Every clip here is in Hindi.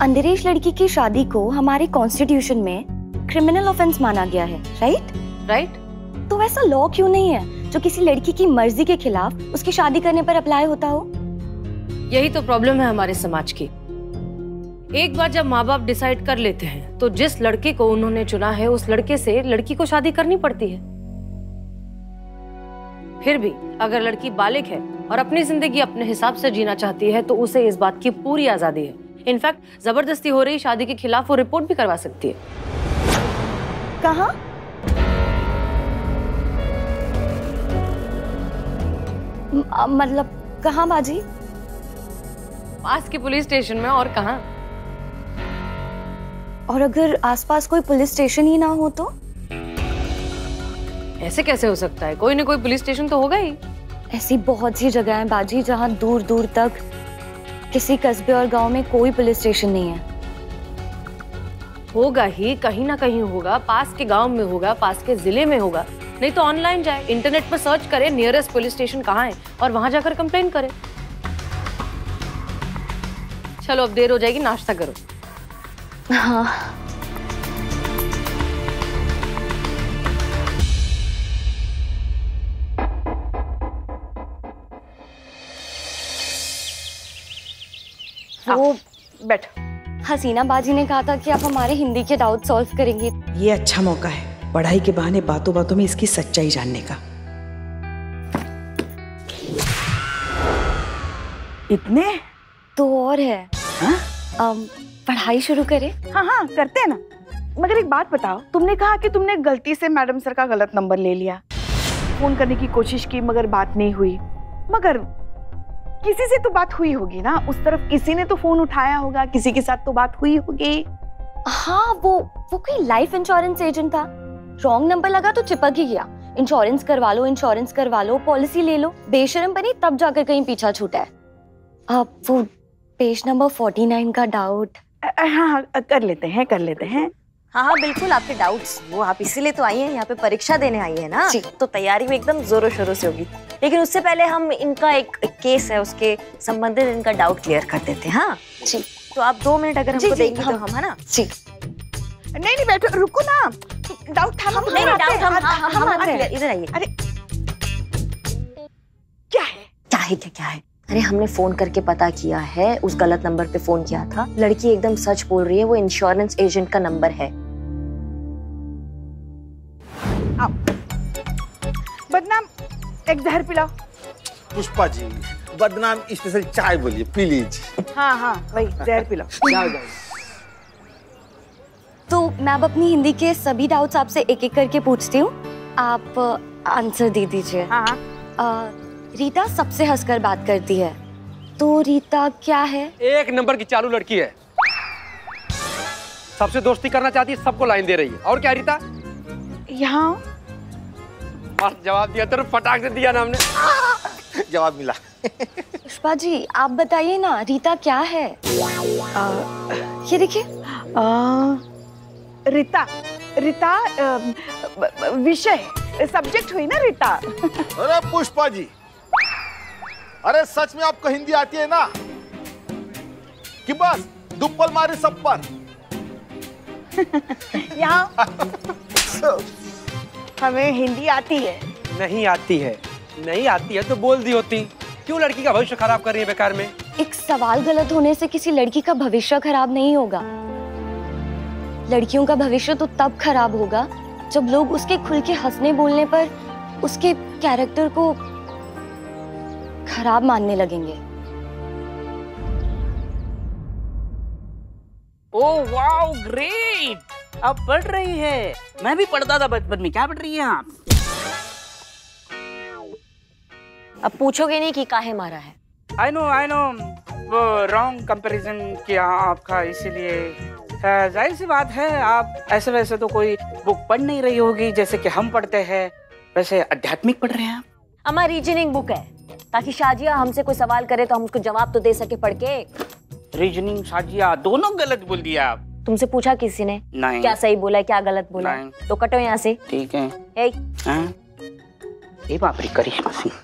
अंधेरेश लड़की की शादी को हमारे कॉन्स्टिट्यूशन में क्रिमिनल ऑफेंस माना गया है राइट राइट तो वैसा लॉ क्यों नहीं है जो किसी लड़की की मर्ज़ी के खिलाफ उसकी शादी करने पर अप्लाई होता हो? यही तो प्रॉब्लम है हमारे समाज की। एक बार जब माँ बाप डिसाइड कर लेते हैं तो जिस लड़के को उन्होंने चुना है उस लड़के से लड़की को शादी करनी पड़ती है। फिर भी अगर लड़की बालिक है और अपनी ज़िंदगी अपने हिसाब से जीना चाहती है तो उसे इस बात की पूरी आज़ादी है। इनफैक्ट ज़बरदस्ती हो रही शादी के खिलाफ वो रिपोर्ट भी करवा सकती है। कहा? मतलब कहाँ बाजी? पास के पुलिस स्टेशन में और कहा? और अगर आसपास कोई पुलिस स्टेशन ही ना हो तो? ऐसे कैसे हो सकता है? कोई ना कोई पुलिस स्टेशन तो होगा ही। ऐसी बहुत सी जगह है बाजी जहाँ दूर दूर तक किसी कस्बे और गाँव में कोई पुलिस स्टेशन नहीं है। होगा ही कहीं ना कहीं होगा पास के गाँव में होगा पास के ज़िले में होगा। नहीं तो ऑनलाइन जाए इंटरनेट पर सर्च करे नियरेस्ट पुलिस स्टेशन कहाँ है और वहाँ जाकर कंप्लेन करे। चलो अब देर हो जाएगी नाश्ता करो। हाँ। वो बैठ। हसीना बाजी ने कहा था कि आप हमारे हिंदी के डाउट सॉल्व करेंगे। ये अच्छा मौका है पढ़ाई के बहाने बातों बातों में इसकी सच्चाई जानने का। इतने? तो और है। हाँ? अम, पढ़ाई शुरू करें। हाँ हाँ करते हैं ना। मगर एक बात बताओ तुमने कहा कि तुमने गलती से मैडम सर का गलत नंबर ले लिया। फ़ोन करने की कोशिश की मगर बात नहीं हुई। मगर किसी से तो बात हुई होगी ना? उस तरफ़ किसी ने तो फ़ोन उठाया होगा किसी के साथ तो बात हुई होगी। हाँ वो वो कोई लाइफ इंश्योरेंस एजेंट था। रॉन्ग नंबर लगा तो चिपक ही गया। इंश्योरेंस करवा लो इंश्योरेंस करवा लो पॉलिसी ले लो। बेशरम बनी तब जाकर कहीं पीछा छूटा है। अब वो पेज नंबर फोर्टी नाइन का डाउट हाँ हाँ कर लेते हैं कर लेते हैं। हाँ हाँ बिल्कुल आपके डाउट्स वो आप इसीलिए तो आई हैं यहाँ पे परीक्षा देने आई है ना? जी। तो तैयारी में एकदम जोरों शोरों से होगी। लेकिन उससे पहले हम इनका एक एक केस है उसके संबंधित इनका डाउट क्लियर कर देते हैं हाँ? जी। तो आप दो मिनट अगर हमको देंगी तो हम- हम है ना? जी। नहीं नहीं बैठो रुको ना। डाउट था ना नहीं डाउट हम हम- हम हम हम आते हैं। इधर आइए। अरे क्या है? क्या है क्या क्या है? अरे हमने फ़ोन करके पता किया है उस गलत नंबर पे फ़ोन किया था। लड़की एकदम सच बोल रही है वो इंश्योरेंस एजेंट का नंबर है। बदनाम एक जहर पिलाओ। पुष्पा जी बदनाम स्पेशल चाय बोलिए प्लीज़ हाँ हाँ वही जहर पिलाओ। जाओ जाओ। तो मैं अब अपनी हिंदी के सभी डाउट्स आपसे एक एक करके पूछती हूँ। आप आंसर दे दीजिए। हाँ हाँ। अ, रीता सबसे हंसकर बात करती है। तो रीता क्या है? एक नंबर की चालू लड़की है। सबसे दोस्ती करना चाहती है सबको लाइन दे रही है। और क्या रीता? यहाँ। जवाब दिया तेरे फटाक से दिया ना हमने। जवाब मिला। पुष्पा जी आप बताइए ना रीता क्या है? आ, ये देखिए। रीता रीता विषय सब्जेक्ट हुई ना रीता। अरे पुष्पा जी अरे सच में आपको हिंदी आती है ना? कि बस दुप्पल मारे सब पर। हमें हिंदी आती है। नहीं आती है। नहीं आती है तो बोल दी होती। क्यों लड़की का भविष्य खराब कर रही है बेकार में? एक सवाल गलत होने से किसी लड़की का भविष्य खराब नहीं होगा। लड़कियों का भविष्य तो तब खराब होगा जब लोग उसके खुल के हंसने बोलने पर उसके कैरेक्टर को खराब मानने लगेंगे। Oh wow great! आप पढ़ रही है। मैं भी पढ़ता था बचपन में। क्या पढ़ रही हैं आप? अब पूछोगे नहीं कि काहे मारा है। आई नो आई नो वो रॉन्ग कंपैरिजन किया आपका इसीलिए। ज़ाहिर सी बात है आप ऐसे वैसे तो कोई बुक पढ़ नहीं रही होगी जैसे कि हम पढ़ते हैं। वैसे आध्यात्मिक पढ़ रहे हैं आप? हमारी रीजनिंग बुक है। ताकि शाजिया हमसे कोई सवाल करे तो हम उसको जवाब तो दे सके पढ़ के रीजनिंग शाजिया दोनों गलत बोल दिया आप। तुमसे पूछा किसी ने? नहीं। क्या सही बोला है क्या गलत बोला है? नहीं। तो कटो यहाँ से। ठीक है। ए, हाँ? ए बाप रे करिश्मा सिंह।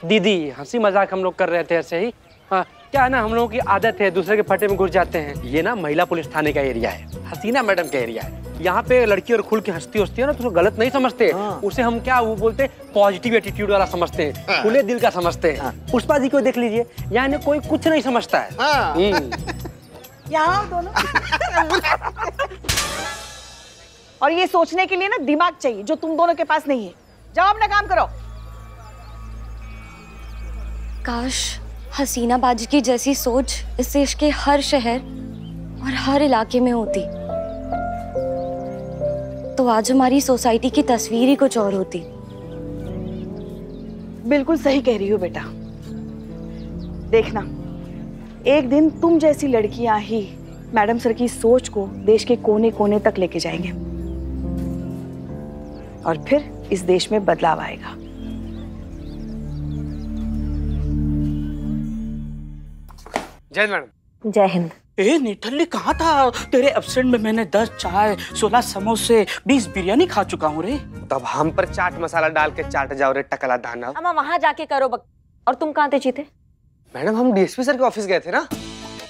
दीदी हँसी मज़ाक हम लोग कर रहे थे ऐसे ही। हाँ क्या है ना हम लोगों की आदत है दूसरे के फटे में घुस जाते हैं। ये ना महिला पुलिस थाने का एरिया है। हसीना मैडम का एरिया है यहाँ पे लड़की और खुल के हंसती हंसती है ना तो उसको गलत नहीं समझते हाँ। उसे हम क्या वो बोलते हैं पॉजिटिव एटीट्यूड वाला समझते हैं हाँ। खुले दिल का समझते हैं हाँ। पुष्पा जी को देख लीजिए यहाँ कोई कुछ नहीं समझता है हाँ। हम्म। यहाँ दोनों और ये सोचने के लिए ना दिमाग चाहिए जो तुम दोनों के पास नहीं है जाओ अपना काम करो काश हसीना बाजी की जैसी सोच इस देश के हर शहर और हर इलाके में होती तो आज हमारी सोसाइटी की तस्वीर ही कुछ और होती। बिल्कुल सही कह रही हो बेटा। देखना एक दिन तुम जैसी लड़कियाँ ही मैडम सर की सोच को देश के कोने कोने तक लेके जाएँगे। और फिर इस देश में बदलाव आएगा। जय मैडम। जय हिंद। ए निठल्ली कहाँ था? तेरे एब्सेंट में मैंने दस चाय सोलह समोसे बीस बिरयानी खा चुका हूँ रे। तब हम पर चाट मसाला डाल के चाट जाओ रे टकला दाना। अम्मा वहाँ जाके करो बक। और तुम कहाँ थे जीते मैडम हम डीएसपी सर के ऑफ़िस गए थे ना?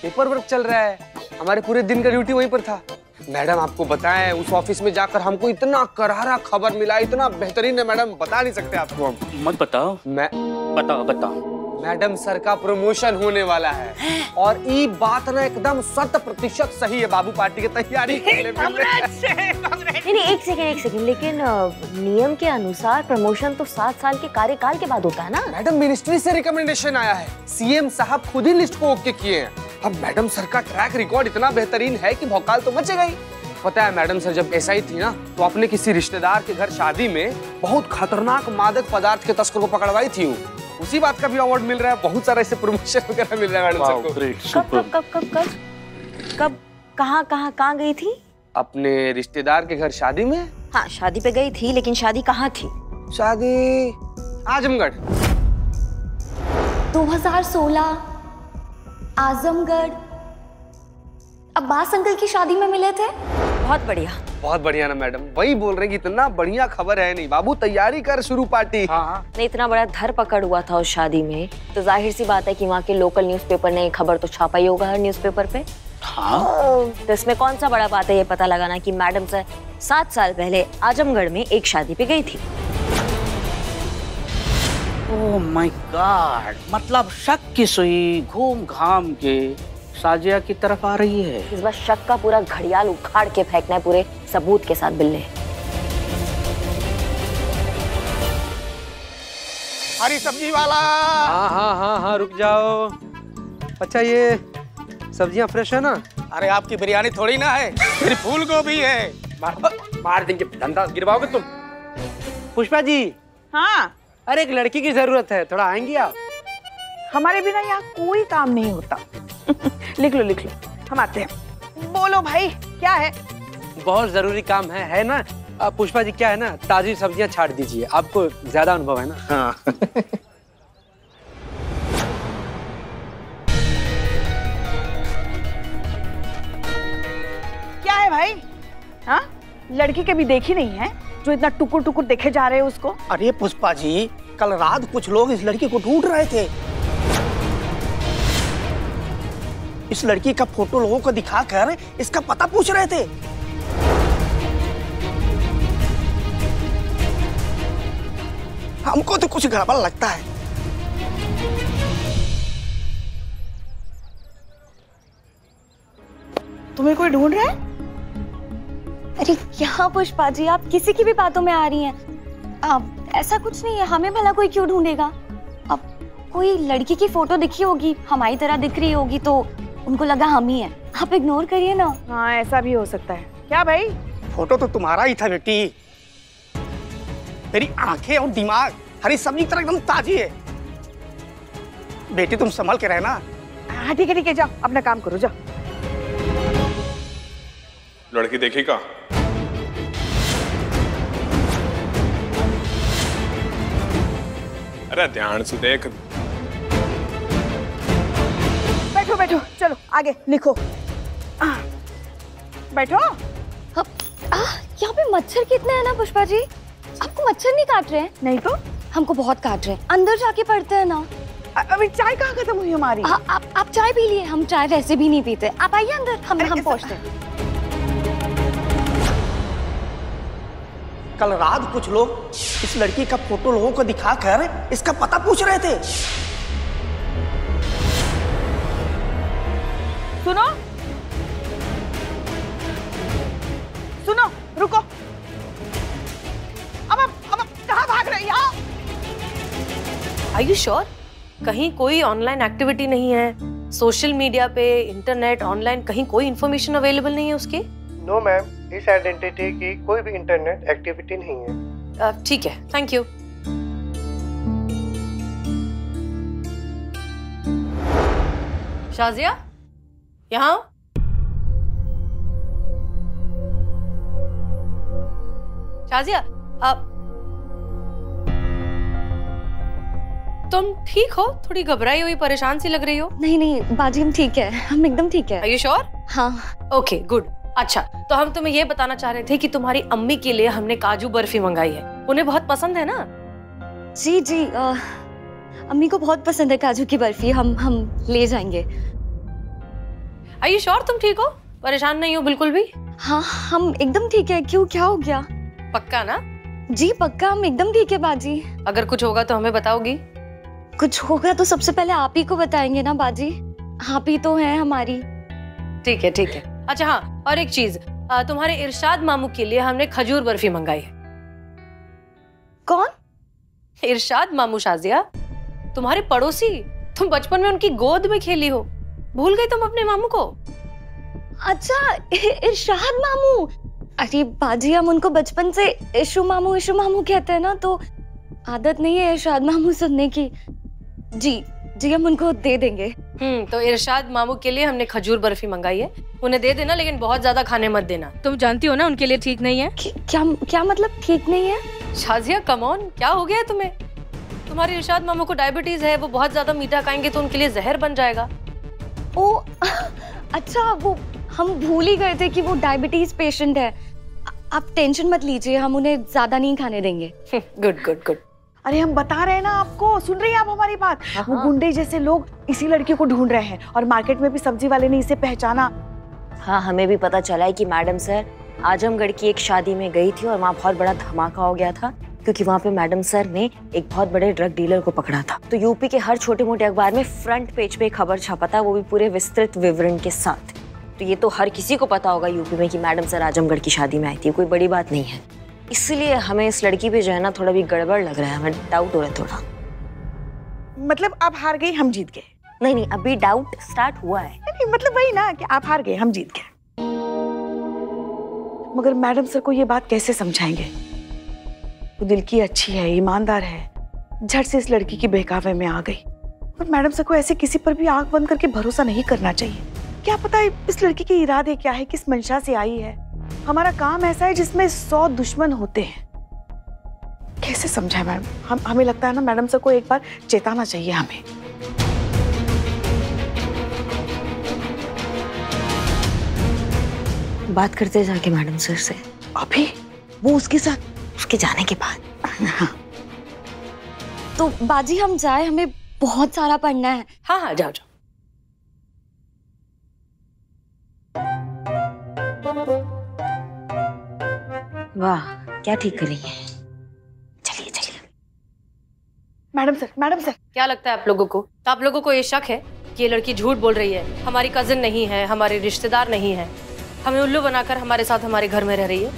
पेपर वर्क चल रहा है। हमारे पूरे दिन का ड्यूटी वहीं पर था। मैडम आपको बताएँ उस ऑफ़िस में जाकर हमको इतना करारा खबर मिला इतना बेहतरीन है मैडम बता नहीं सकते आपको हम। मत बताओ। मैं बताओ बताओ। मैडम सर का प्रमोशन होने वाला है। और ये बात ना एकदम शत प्रतिशत सही है बाबू पार्टी की तैयारी। नहीं नहीं एक सेकंड एक सेकंड लेकिन नियम के अनुसार प्रमोशन तो सात साल के कार्यकाल के बाद होता है ना? मैडम मिनिस्ट्री से रिकमेंडेशन आया है। सीएम साहब खुद ही लिस्ट को ओके किए हैं। अब मैडम सर का ट्रैक रिकॉर्ड इतना बेहतरीन है कि भौकाल तो मचेगा ही पता है मैडम सर जब ऐसा ही थी ना तो अपने किसी रिश्तेदार के घर शादी में बहुत खतरनाक मादक पदार्थ के तस्कर को पकड़वाई थी उसी बात का भी अवार्ड मिल रहा है बहुत सारा इससे प्रमोशन वगैरह मिल रहा है मैडम सर कब कब कब कब कब? कब कहाँ कहाँ कहाँ गई थी? अपने रिश्तेदार के घर शादी में? हाँ शादी पे गई थी लेकिन शादी कहाँ थी? शादी आजमगढ़। 2016 आजमगढ़। अब्बास अंकल की शादी में मिले थे? बहुत बढ़िया। बहुत बढ़िया ना मैडम। वही बोल रहे हैं कि इतना बढ़िया खबर है नहीं। बाबू तैयारी कर शुरू पार्टी। हाँ नहीं इतना बड़ा धर पकड़ हुआ था उस शादी में तो ज़ाहिर सी बात है कि वहाँ के लोकल न्यूज़पेपर ने खबर तो छापा ही होगा हर न्यूज़पेपर पे। हाँ। तो इसमें कौन सा बड़ा बात है ये पता लगाना कि मैडम सर सात साल पहले आजमगढ़ में एक शादी पे गई थी। ओह माय गॉड मतलब शक की सुई घूम घाम के। साजिया की तरफ़ आ रही है। इस बार शक का पूरा घड़ियाल उखाड़ के फेंकना है पूरे सबूत के साथ बिल्ले। हरी सब्ज़ी वाला। हाँ हाँ हाँ हाँ रुक जाओ। अच्छा ये सब्ज़ियाँ फ्रेश है ना? अरे आपकी बिरयानी थोड़ी ना है फिर फूल गोभी है। मार, मार देंगे धंधा गिरवाओगे तुम। पुष्पा जी। हाँ। अरे एक लड़की की ज़रूरत है थोड़ा आएँगी आप? हमारे बिना यहाँ कोई काम नहीं होता। लिख लो लिख लो। हम आते हैं। बोलो भाई क्या है? बहुत ज़रूरी काम है है ना? पुष्पा जी क्या है ना? ताजी सब्ज़ियाँ छाट दीजिए। आपको ज़्यादा अनुभव है ना? हाँ। क्या है भाई? हाँ? लड़की कभी देखी नहीं है जो इतना टुकुर टुकुर देखे जा रहे हैं उसको? अरे पुष्पा जी कल रात कुछ लोग इस लड़की को ढूंढ रहे थे। इस लड़की का फ़ोटो लोगों को दिखाकर इसका पता पूछ रहे थे। हमको तो कुछ गड़बड़ लगता है। तुम्हें कोई ढूंढ रहा है? अरे यहाँ पुष्पा जी आप किसी की भी बातों में आ रही हैं। अब ऐसा कुछ नहीं है हमें भला कोई क्यों ढूंढेगा? अब कोई लड़की की फ़ोटो दिखी होगी हमारी तरह दिख रही होगी तो उनको लगा हम ही हैं। आप इग्नोर करिए ना। हाँ ऐसा भी हो सकता है। क्या भाई? फ़ोटो तो तुम्हारा ही था बेटी। मेरी आँखें और दिमाग हरी सब्ज़ी तरह एकदम ताजी है। बेटी तुम संभल के रहना। हाँ ठीक है ठीक है जाओ अपना काम करो जाओ। लड़की देखी का अरे ध्यान से देख। बैठो बैठो चलो आगे लिखो। आ, बैठो। अब, यहाँ पे मच्छर कितने हैं ना पुष्पा जी? आपको मच्छर नहीं काट रहे हैं? नहीं तो? हमको बहुत काट रहे हैं। अंदर जाके पड़ते हैं ना। अभी चाय कहाँ खत्म हुई हमारी? आ, आप आप चाय पी लिए हम चाय वैसे भी नहीं पीते। आप आइए अंदर हम हम पहुँचते हैं। कल रात कुछ लोग इस लड़की का फ़ोटो लोगों को दिखाकर इसका पता पूछ रहे थे। सुनो। सुनो रुको। अब अब अब कहाँ भाग रही हो आर यू श्योर कहीं कोई ऑनलाइन एक्टिविटी नहीं है। सोशल मीडिया पे इंटरनेट ऑनलाइन कहीं कोई इन्फॉर्मेशन अवेलेबल नहीं है उसकी? नो मैम इस आइडेंटिटी की कोई भी इंटरनेट एक्टिविटी नहीं है। ठीक है। Thank you Shazia? यहाँ? शाजिया आप तुम ठीक हो? थोड़ी घबराई हुई परेशान सी लग रही हो? नहीं नहीं बाजी हम ठीक है। हम एकदम ठीक है। यू श्योर हाँ। ओके गुड अच्छा तो हम तुम्हें ये बताना चाह रहे थे कि तुम्हारी अम्मी के लिए हमने काजू बर्फ़ी मंगाई है। उन्हें बहुत पसंद है ना? जी जी अ, अम्मी को बहुत पसंद है काजू की बर्फ़ी। हम हम ले जाएँगे। आर यू श्योर तुम ठीक हो? परेशान नहीं हो बिल्कुल भी? हाँ हम एकदम ठीक है। क्यों क्या हो गया? पक्का ना? जी पक्का हम एकदम ठीक है बाजी। अगर कुछ होगा तो हमें बताओगी। कुछ होगा तो सबसे पहले आप ही को बताएँगे ना बाजी। आप ही तो हैं हमारी। ठीक है ठीक है। अच्छा हाँ और एक चीज़। तुम्हारे इरशाद मामू के लिए हमने खजूर बर्फ़ी मंगाई है। कौन? इरशाद मामू शाजिया तुम्हारे पड़ोसी? तुम बचपन में उनकी गोद में खेली हो। भूल गई तुम अपने मामू को? अच्छा इरशाद मामू। अरे बाजी हम उनको बचपन से इशू मामू इशू मामू कहते हैं ना तो आदत नहीं है इरशाद मामू सुनने की। जी जी हम उनको दे देंगे। हम्म तो इरशाद मामू के लिए हमने खजूर बर्फ़ी मंगाई है। उन्हें दे देना लेकिन बहुत ज़्यादा खाने मत देना। तुम जानती हो ना उनके लिए ठीक नहीं है? क्या क्या मतलब ठीक नहीं है? शाजिया कमॉन क्या हो गया तुम्हें? तुम्हारे इरशाद मामू को डायबिटीज़ है वो बहुत ज़्यादा मीठा खाएँगे तो उनके लिए जहर बन जाएगा। ओ अच्छा वो हम भूल ही गए थे कि वो डायबिटीज़ पेशेंट है। आ- आप टेंशन मत लीजिए हम उन्हें ज़्यादा नहीं खाने देंगे। गुड गुड गुड अरे हम बता रहे हैं ना आपको सुन रही हैं आप हमारी बात? वो गुंडे जैसे लोग इसी लड़की को ढूंढ रहे हैं और मार्केट में भी सब्ज़ी वाले ने इसे पहचाना। हाँ हमें भी पता चला है कि मैडम सर आजमगढ़ की एक शादी में गई थी और वहाँ बहुत बड़ा धमाका हो गया था। क्योंकि वहाँ पे मैडम सर ने एक बहुत बड़े ड्रग डीलर को पकड़ा था। तो यूपी के हर छोटे मोटे अखबार में फ्रंट पेज पे खबर छपा था वो भी पूरे विस्तृत विवरण के साथ। तो ये तो हर किसी को पता होगा यूपी में कि मैडम सर आजमगढ़ की शादी में आई थी कोई बड़ी बात नहीं है। इसलिए हमें इस लड़की पे जो है ना थोड़ा भी गड़बड़ लग रहा है हमें डाउट हो रहा है थोड़ा। मतलब आप हार गई हम जीत गए। नहीं नहीं अभी डाउट स्टार्ट हुआ है। नहीं मतलब वही ना कि आप हार गए हम जीत गए। मगर मैडम सर को ये बात कैसे समझाएँगे? वो दिल की अच्छी है ईमानदार है। झट से इस लड़की की बहकावे में आ गई। और मैडम सर को ऐसे किसी पर भी आँख बंद करके भरोसा नहीं करना चाहिए। क्या पता है इस लड़की के इरादे क्या है किस मंशा से आई है। हमारा काम ऐसा है जिसमें सौ दुश्मन होते हैं। कैसे समझाए मैडम? हम हमें लगता है ना मैडम सर को एक बार चेताना चाहिए हमें। बात करते जाके मैडम सर से। अभी? वो उसके साथ उसके जाने के बाद। तो बाजी हम जाए हमें बहुत सारा पढ़ना है। हाँ हाँ जाओ जाओ। वाह क्या ठीक कर रही है। चलिए चलिए। Madam sir madam sir. क्या लगता है आप लोगों को? तो आप लोगों को ये शक है कि ये लड़की झूठ बोल रही है? हमारी कजिन नहीं है हमारे रिश्तेदार नहीं है। हमें उल्लू बनाकर हमारे साथ हमारे घर में रह रही है।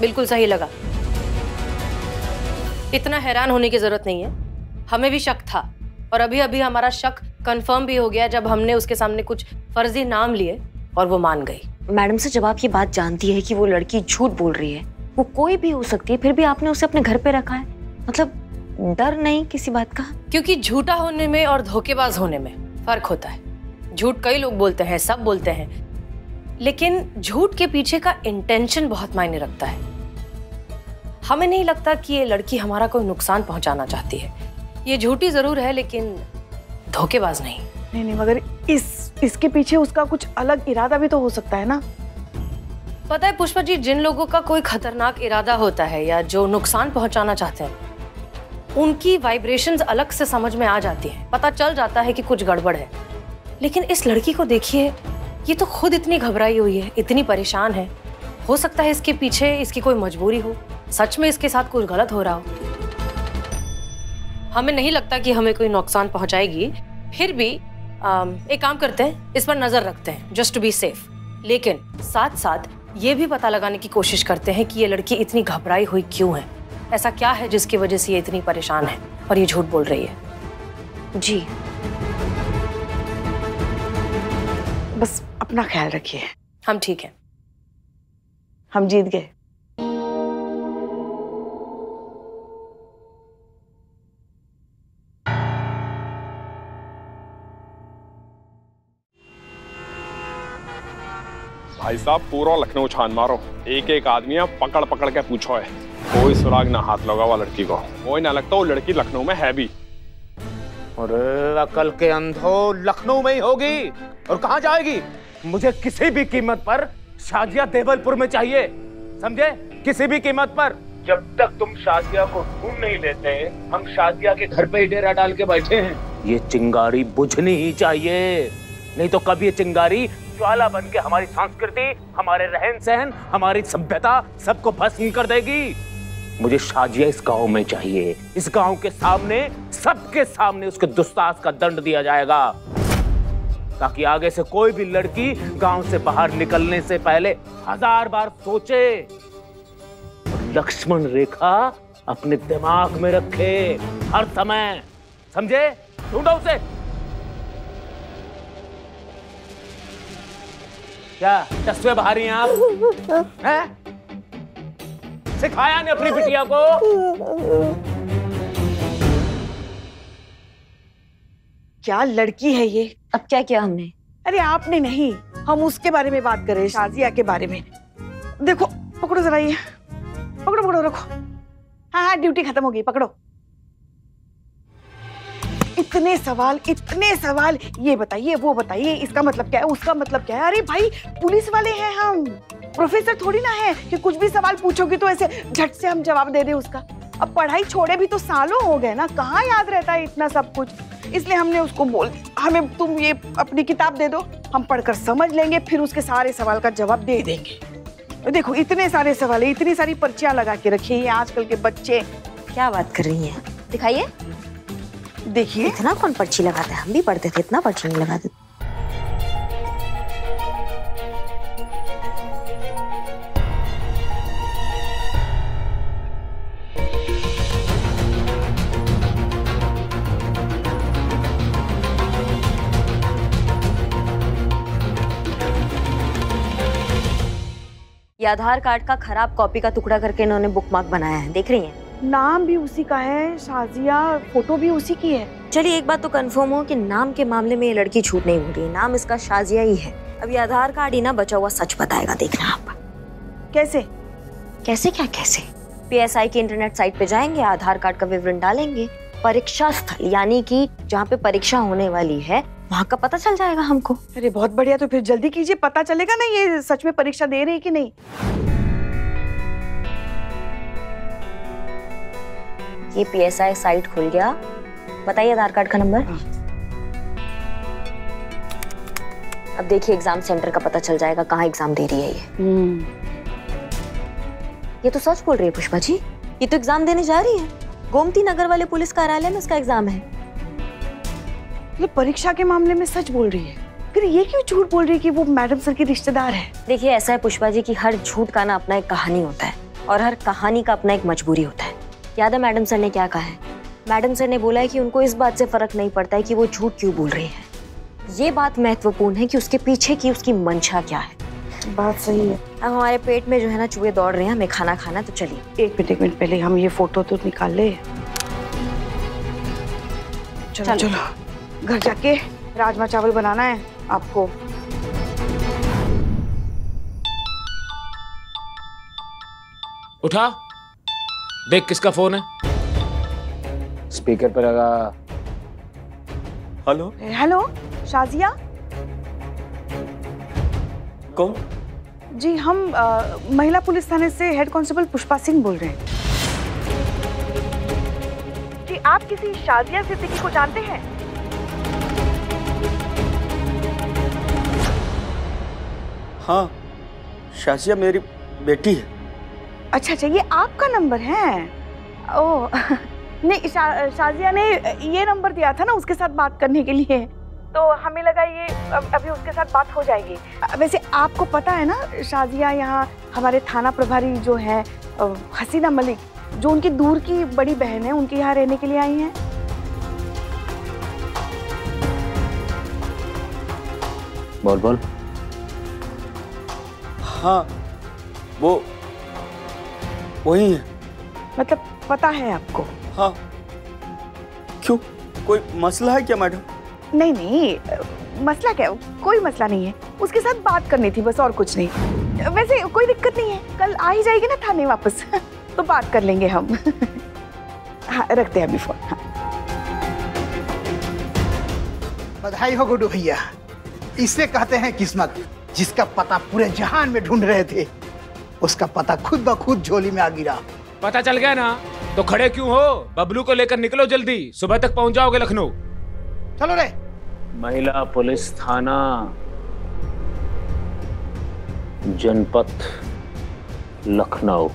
बिल्कुल सही लगा। इतना हैरान होने की ज़रूरत नहीं है। हमें भी शक था और अभी अभी हमारा शक कंफर्म भी हो गया जब हमने उसके सामने कुछ फर्जी नाम लिए और वो मान गई। मैडम से जब आप ये बात जानती है कि वो लड़की झूठ बोल रही है वो कोई भी हो सकती है फिर भी आपने उसे अपने घर पे रखा है। मतलब डर नहीं किसी बात का? क्योंकि झूठा होने में और धोखेबाज होने में फ़र्क होता है। झूठ कई लोग बोलते हैं सब बोलते हैं लेकिन झूठ के पीछे का इंटेंशन बहुत मायने रखता है। हमें नहीं लगता कि ये लड़की हमारा कोई नुकसान पहुंचाना चाहती है। ये झूठी ज़रूर है लेकिन धोखेबाज नहीं। नहीं नहीं मगर इस इसके पीछे उसका कुछ अलग इरादा भी तो हो सकता है ना? पता है पुष्पा जी जिन लोगों का कोई खतरनाक इरादा होता है या जो नुकसान पहुंचाना चाहते हैं उनकी वाइब्रेशंस अलग से समझ में आ जाती हैं। पता चल जाता है कि कुछ गड़बड़ है। लेकिन इस लड़की को देखिए ये तो खुद इतनी घबराई हुई है इतनी परेशान है। हो सकता है इसके पीछे इसकी कोई मजबूरी हो। सच में इसके साथ कुछ गलत हो रहा हो। हमें नहीं लगता कि हमें कोई नुकसान पहुंचाएगी। फिर भी आम, एक काम करते हैं इस पर नज़र रखते हैं जस्ट टू बी सेफ़ लेकिन साथ साथ ये भी पता लगाने की कोशिश करते हैं कि ये लड़की इतनी घबराई हुई क्यों है? ऐसा क्या है जिसकी वजह से ये इतनी परेशान है और ये झूठ बोल रही है? जी। बस अपना ख्याल रखिए। हम ठीक हैं। हम जीत गए। भाई साहब पूरा लखनऊ छान मारो। एक एक आदमी पकड़ पकड़ के पूछो है। कोई सुराग ना हाथ लगा हुआ लड़की को। कोई ना लगता वो लड़की लखनऊ में है भी। अरे अकल के अंधो लखनऊ में ही होगी। और कहाँ जाएगी? मुझे किसी भी कीमत पर शाजिया देवलपुर में चाहिए। समझे? किसी भी कीमत पर। जब तक तुम शाजिया को ढूंढ नहीं लेते हम शाजिया के घर पे ही डेरा डाल के बैठे हैं। ये चिंगारी बुझनी ही चाहिए। नहीं तो कब ये चिंगारी ज्वाला बन के हमारी संस्कृति हमारे रहन सहन हमारी सभ्यता सबको भस्म कर देगी। मुझे शाजिया इस गाँव में चाहिए। इस गाँव के सामने सबके सामने उसके दुस्तास का दंड दिया जाएगा। ताकि आगे से कोई भी लड़की गाँव से बाहर निकलने से पहले हज़ार बार सोचे। लक्ष्मण रेखा अपने दिमाग में रखे हर समय। समझे? ढूंढो उसे। क्या टसवे बाहर हैं आप? हैं? सिखाया ने अपनी बिटिया को? क्या लड़की है ये? अब क्या किया हमने? अरे आपने नहीं हम उसके बारे में बात कर रहे हैं शाजिया के बारे में। देखो पकड़ो जरा ये। पकड़ो पकड़ो रखो। हाँ हाँ ड्यूटी खत्म हो गई पकड़ो। इतने सवाल इतने सवाल। ये बताइए वो बताइए इसका मतलब क्या है उसका मतलब क्या है? अरे भाई पुलिस वाले हैं हम। प्रोफेसर थोड़ी ना है कि कुछ भी सवाल पूछोगे तो ऐसे झट से हम जवाब दे दें उसका। अब पढ़ाई छोड़े भी तो सालों हो गए ना कहाँ याद रहता है इतना सब कुछ? इसलिए हमने उसको बोल हमें तुम ये अपनी किताब दे दो हम पढ़कर समझ लेंगे फिर उसके सारे सवाल का जवाब दे देंगे। देखो इतने सारे सवाल है इतनी सारी पर्चियाँ लगा के रखी है आजकल के बच्चे। क्या बात कर रही हैं? दिखाइए। देखिए। इतना कौन पर्ची लगाते हैं? हम भी पढ़ते थे इतना पर्ची नहीं लगाते। ये आधार कार्ड का खराब कॉपी का टुकड़ा करके इन्होंने बुकमार्क बनाया है। देख रही हैं? नाम भी उसी का है शाजिया फ़ोटो भी उसी की है। चलिए एक बात तो कंफर्म हो कि नाम के मामले में ये लड़की झूठ नहीं बोल। रही है नाम इसका शाजिया ही है। अब ये आधार कार्ड ही ना बचा हुआ सच बताएगा देखना आप। कैसे? कैसे क्या कैसे? पीएसआई की इंटरनेट साइट पे जाएँगे आधार कार्ड का विवरण डालेंगे। परीक्षा स्थल यानी कि जहाँ पे परीक्षा होने वाली है वहाँ का पता चल जाएगा हमको। अरे बहुत बढ़िया तो फिर जल्दी कीजिए। पता चलेगा ना ये सच में परीक्षा दे रही है कि नहीं? ये पीएसआई साइट खुल गया। बताइए आधार कार्ड का नंबर। अब देखिए एग्ज़ाम सेंटर का पता चल जाएगा कहाँ एग्ज़ाम दे रही है ये। ये तो सच बोल रही है पुष्पा जी। ये तो एग्ज़ाम देने जा रही है। गोमती नगर वाले पुलिस कार्यालय में उसका एग्ज़ाम है। ये परीक्षा के मामले में सच बोल रही है। फिर ये क्यों झूठ बोल रही है कि वो मैडम सर की रिश्तेदार है? देखिए ऐसा है पुष्पा जी कि हर झूठ का ना अपना एक कहानी होता है और हर कहानी का अपना एक मजबूरी होता है। याद है मैडम सर ने क्या कहा है? मैडम सर ने बोला है कि उनको इस बात से फ़र्क नहीं पड़ता है कि वो झूठ क्यों बोल रही है। ये बात महत्वपूर्ण है कि उसके पीछे की उसकी मंशा क्या है। बात सही है। अब हमारे पेट में जो है ना चूहे दौड़ रहे हैं हमें खाना खाना तो चलिए। एक मिनट एक मिनट पहले हम ये फ़ोटो तो निकाल ले। चलो चलो। चलो। घर जाके राजमा चावल बनाना है आपको। उठा। देख किसका फ़ोन है। स्पीकर पर लगा। हेलो। हेलो शाजिया? कौन? जी हम अ, महिला पुलिस थाने से हेड कांस्टेबल पुष्पा सिंह बोल रहे हैं। आप किसी शाजिया सिद्दीकी को जानते हैं? हाँ शाजिया मेरी बेटी है। अच्छा अच्छा ये आपका नंबर है? ओ नहीं शा, शाजिया ने ये नंबर दिया था ना उसके साथ बात करने के लिए। तो हमें लगा ये अभी उसके साथ बात हो जाएगी। वैसे आपको पता है ना शाजिया यहाँ हमारे थाना प्रभारी जो है हसीना मलिक जो उनकी दूर की बड़ी बहन है उनके यहाँ रहने के लिए आई हैं? बोल बोल। हाँ वो वही है। मतलब पता है आपको? हाँ। क्यों? कोई मसला है क्या मैडम? नहीं नहीं मसला क्या? कोई मसला नहीं है। उसके साथ बात करनी थी बस और कुछ नहीं। वैसे कोई दिक्कत नहीं है। कल आ ही जाएगी ना थाने वापस। तो बात कर लेंगे हम। हाँ रखते हैं अभी फ़ोन हाँ। बधाई हो गुड्डू भैया। इसे कहते हैं किस्मत। जिसका पता पूरे जहान में ढूंढ रहे थे उसका पता खुद ब खुद झोली में आ गिरा। पता चल गया ना? तो खड़े क्यों हो? बबलू को लेकर निकलो जल्दी। सुबह तक पहुँच जाओगे लखनऊ। चलो रे। महिला पुलिस थाना जनपद लखनऊ।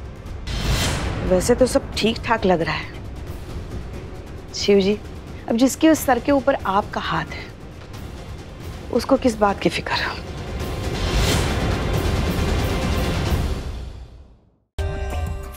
वैसे तो सब ठीक ठाक लग रहा है। शिव जी अब जिसके उस सर के ऊपर आपका हाथ है उसको किस बात की फ़िक्र है?